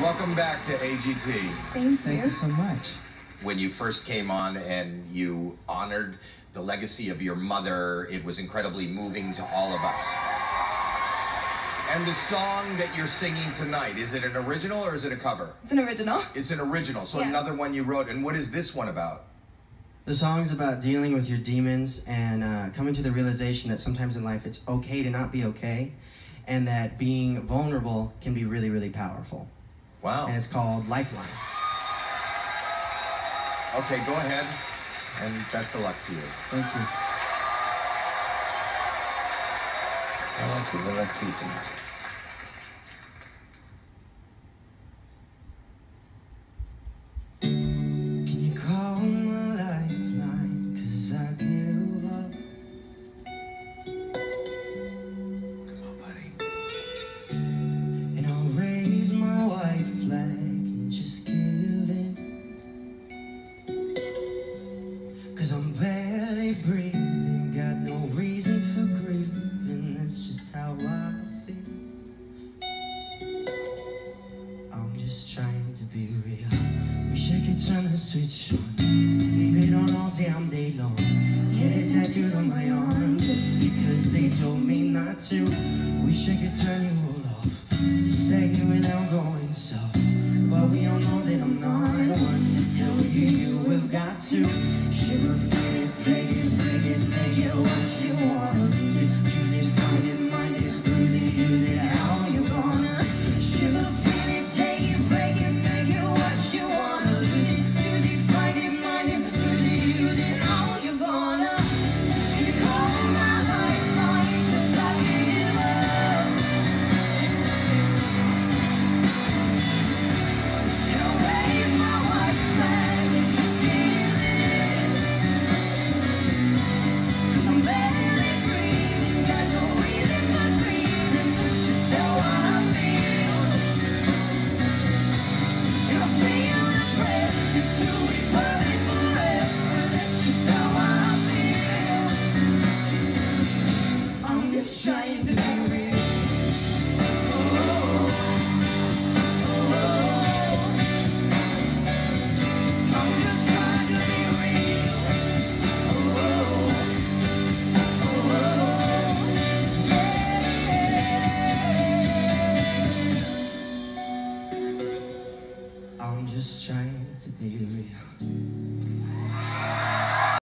Welcome back to AGT. Thank Thank you. you so much. When you first came on and you honored the legacy of your mother, it was incredibly moving to all of us. And the song that you're singing tonight, is it an original or is it a cover? It's an original. It's an original, so Yeah. another one you wrote. And what is this one about? The song's about dealing with your demons and uh, coming to the realization that sometimes in life it's okay to not be okay, and that being vulnerable can be really, really powerful. Wow. And it's called Lifeline. Okay, go ahead, and best of luck to you. Thank you. I want you I let people. Cause I'm barely breathing, got no reason for grieving. That's just how I feel. I'm just trying to be real. Wish I could turn the switch on, leave it on all damn day long. Get it tattooed on my arm just because they told me not to. Wish I could turn you all off, say it without going soft. But we all know that I'm not one to tell you got to Sugar, fit it, take it, break it, make it what you wanna do. Choose it, find it, just trying to be real.